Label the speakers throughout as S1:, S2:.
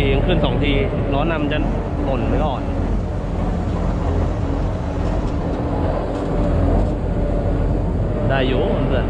S1: อีกทีขึ้นสองทีล้อนำจะหล่นไม่อ่อนได้อยู่เพื่อน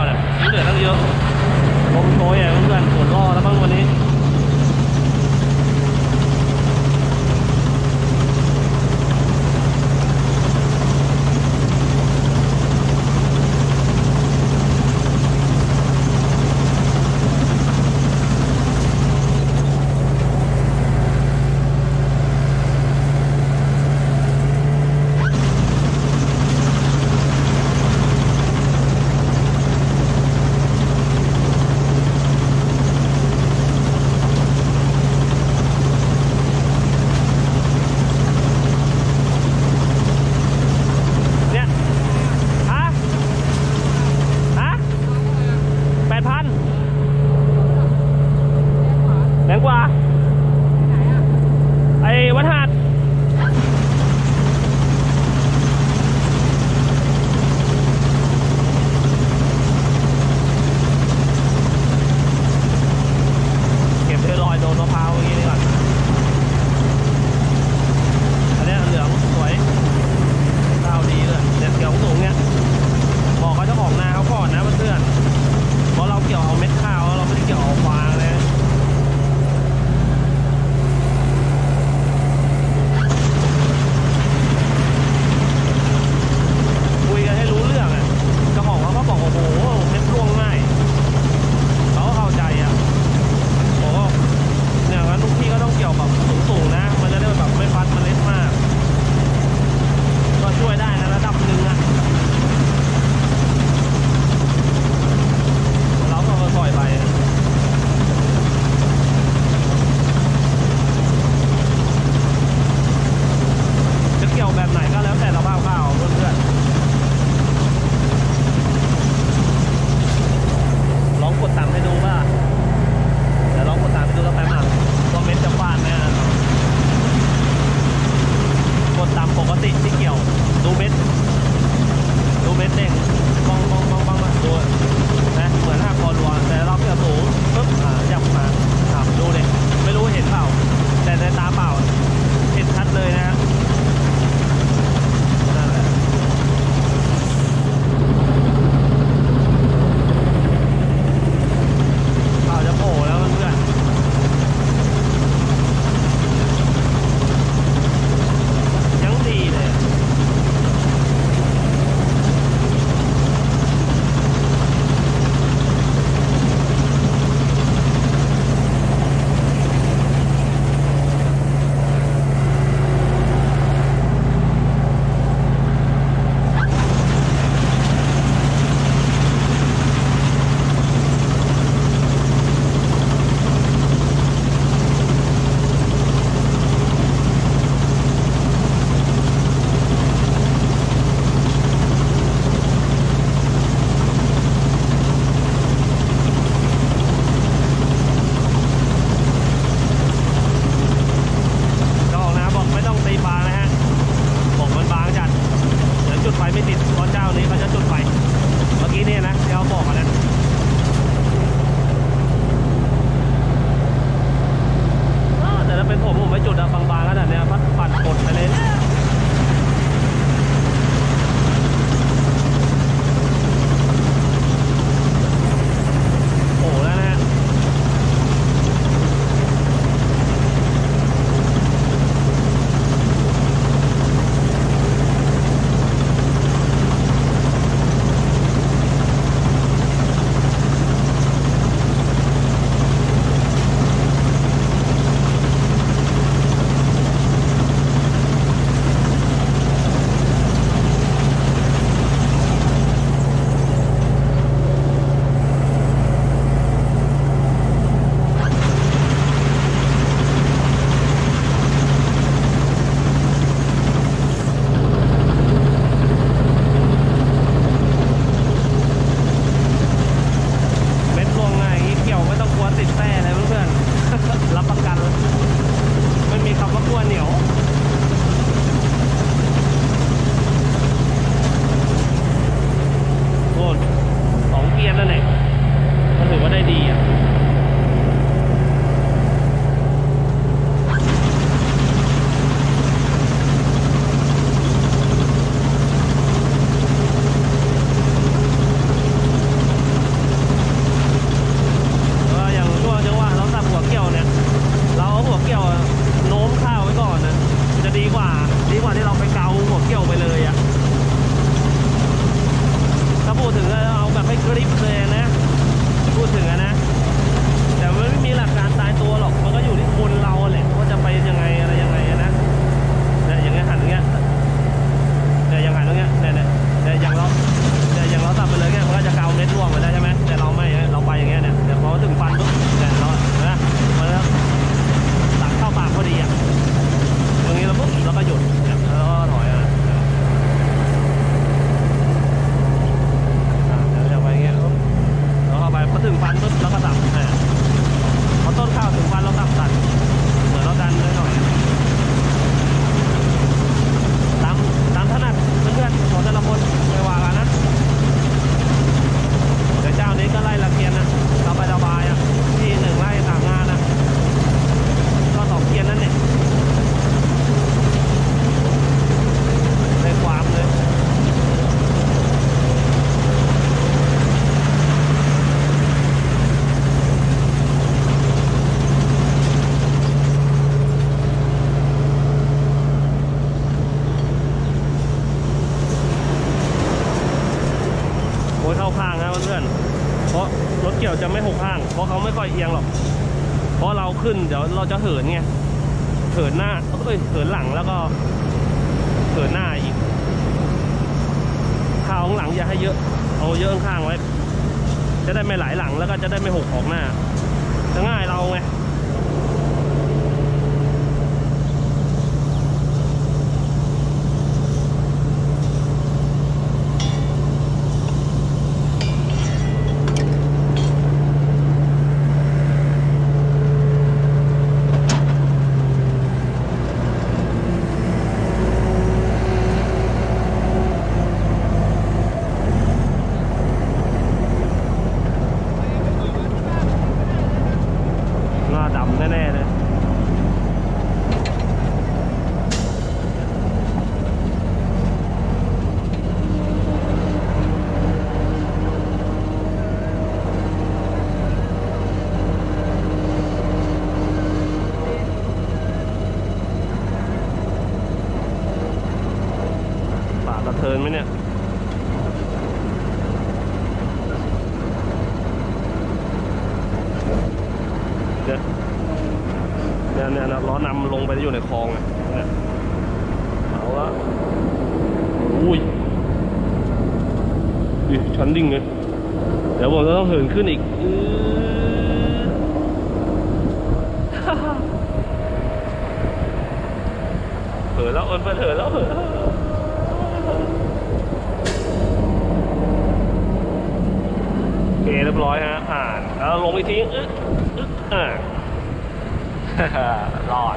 S1: วเนี่ยเดือดตั้งเยอะลมโชยอะเพื่อนๆปวล่อแล้วบ้างวันนี้ หน้าเอ้ยเหินหลังแล้วก็เขินหน้าอีกข่าวข้างหลังอย่าให้เยอะ เอาเยอะข้างไว้ จะได้ไม่ไหลหลังแล้วก็จะได้ไม่หกออกหน้าจะง่ายเราไง หน้าดำแน่ๆเลย ปากกระเทินไหมเนี่ย เนี่ยเนี่ยเนี่ยนะล้อนำลงไปอยู่ในคลองไงเนี่ยเอาละอุ้ยดิชั้นดิ่งเลยเดี๋ยวผมจะต้องเหินขึ้นอีกเหินแล้วเอินเปิดเหินแล้วเหินแล้วโอ เคเรียบร้อยฮะผ่านแล้วลงอีกทีอึ๊กอึ๊กอ่ารอด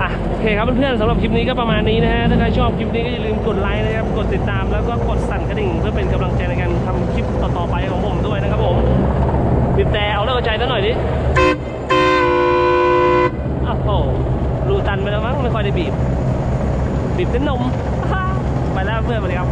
S1: อะโอเคครับเพื่อนๆสำหรับคลิปนี้ก็ประมาณนี้นะฮะถ้าใครชอบคลิปนี้ก็อย่าลืมกดไลค์นะครับกดติดตามแล้วก็กดสั่นกระดิ่งเพื่อเป็นกำลังใจในการทำคลิปต่อๆไปของผมด้วยนะครับผมบีบแต่เอาเลิกใจซะหน่อยดิอ้าวโหรูตันไปแล้วมั้งไม่ค่อยได้บีบ บีบเส้นนมไปแล้วเพื่อนสวัสดีครับ